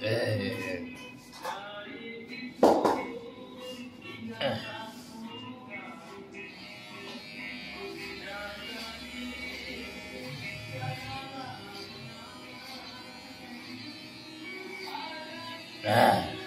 Ê. À. Yeah.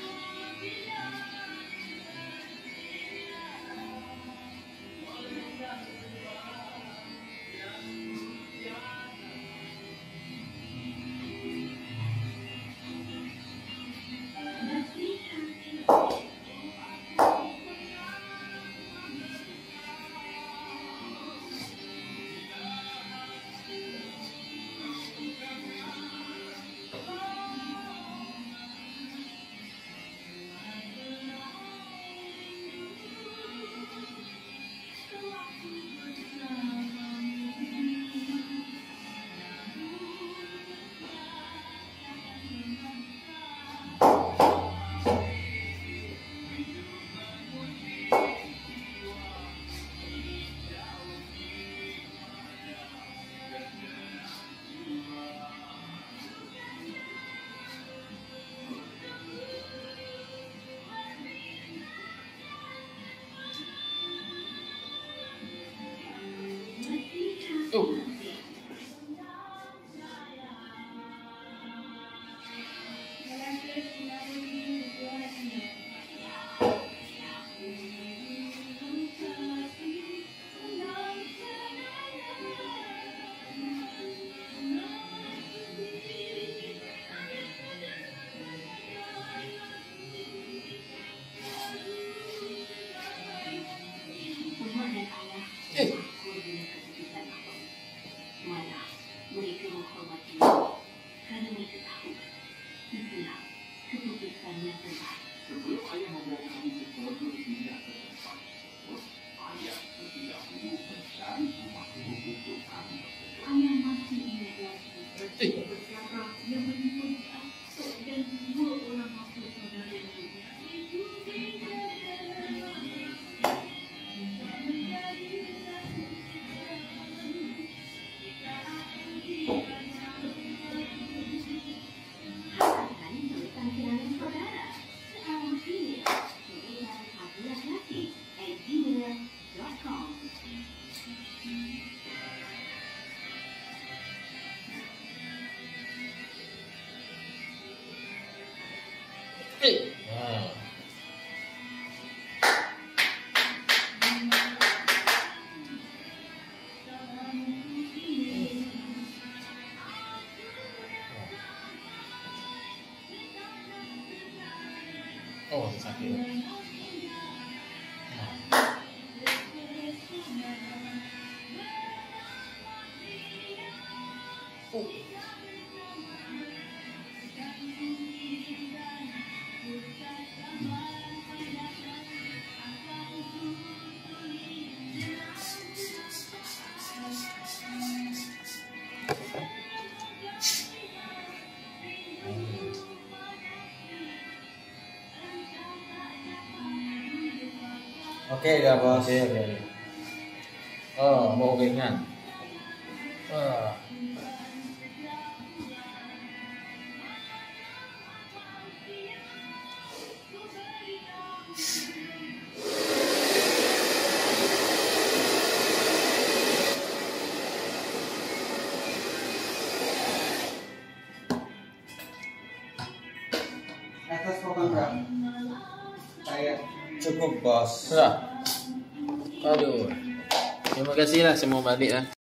Ooh. 对。哦我是三 Oke ya bos. Oke, oke, oke. Oh, mau ringan. Ah. Atas program berapa? Cukup bos. Sudah. Aduh. Terima kasih lah semua balik lah.